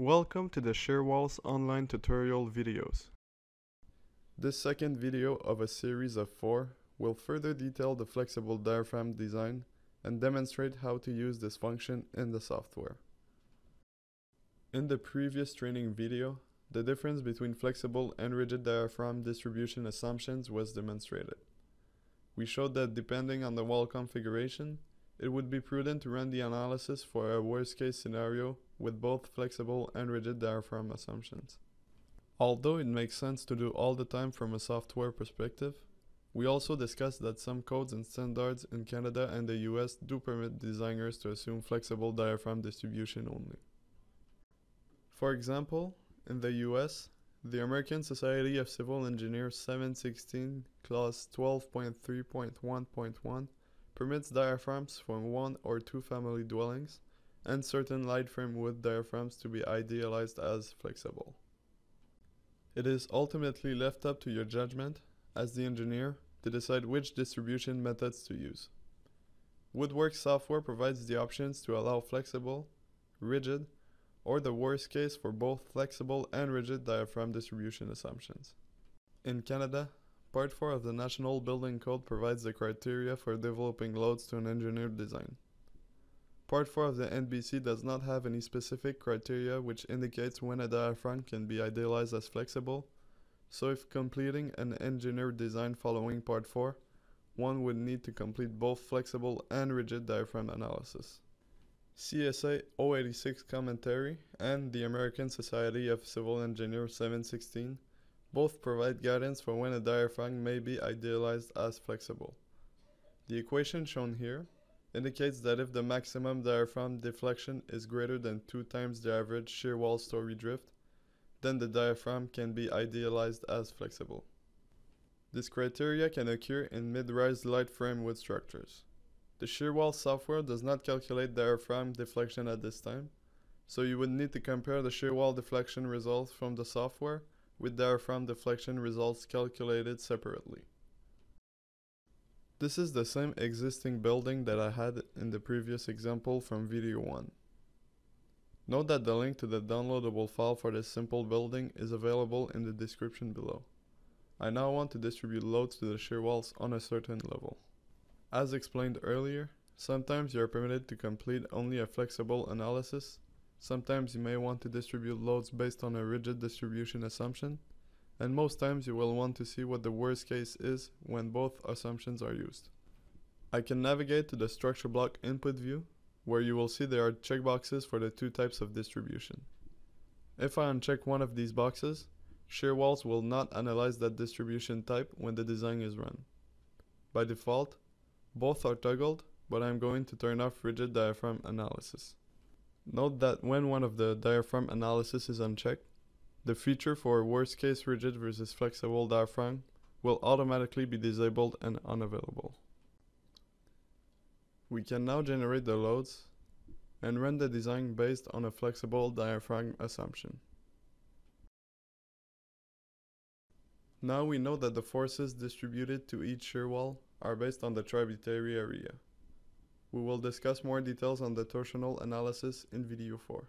Welcome to the Shearwalls online tutorial videos. This second video of a series of four will further detail the flexible diaphragm design and demonstrate how to use this function in the software. In the previous training video, the difference between flexible and rigid diaphragm distribution assumptions was demonstrated. We showed that depending on the wall configuration, it would be prudent to run the analysis for a worst case scenario with both flexible and rigid diaphragm assumptions. Although it makes sense to do all the time from a software perspective, we also discussed that some codes and standards in Canada and the US do permit designers to assume flexible diaphragm distribution only. For example, in the US, the American Society of Civil Engineers 716 clause 12.3.1.1 permits diaphragms from one or two family dwellings and certain light frame wood diaphragms to be idealized as flexible. It is ultimately left up to your judgment, as the engineer, to decide which distribution methods to use. Woodwork software provides the options to allow flexible, rigid, or the worst case for both flexible and rigid diaphragm distribution assumptions. In Canada, Part 4 of the National Building Code provides the criteria for developing loads to an engineered design. Part 4 of the NBC does not have any specific criteria which indicates when a diaphragm can be idealized as flexible, so if completing an engineered design following Part 4, one would need to complete both flexible and rigid diaphragm analysis. CSA O86 commentary and the American Society of Civil Engineers 716 both provide guidance for when a diaphragm may be idealized as flexible. The equation shown here indicates that if the maximum diaphragm deflection is greater than 2 times the average shear wall story drift, then the diaphragm can be idealized as flexible. This criteria can occur in mid-rise light frame wood structures. The shear wall software does not calculate diaphragm deflection at this time, so you would need to compare the shear wall deflection results from the software with diaphragm deflection results calculated separately. This is the same existing building that I had in the previous example from video 1. Note that the link to the downloadable file for this simple building is available in the description below. I now want to distribute loads to the shear walls on a certain level. As explained earlier, sometimes you are permitted to complete only a flexible analysis Sometimes you may want to distribute loads based on a rigid distribution assumption, and most times you will want to see what the worst case is when both assumptions are used. I can navigate to the structure block input view, where you will see there are checkboxes for the two types of distribution. If I uncheck one of these boxes, Shearwalls will not analyze that distribution type when the design is run. By default, both are toggled, but I'm going to turn off rigid diaphragm analysis. Note that when one of the diaphragm analysis is unchecked, the feature for worst case rigid versus flexible diaphragm will automatically be disabled and unavailable. We can now generate the loads and run the design based on a flexible diaphragm assumption. Now we know that the forces distributed to each shear wall are based on the tributary area. We will discuss more details on the torsional analysis in video 4.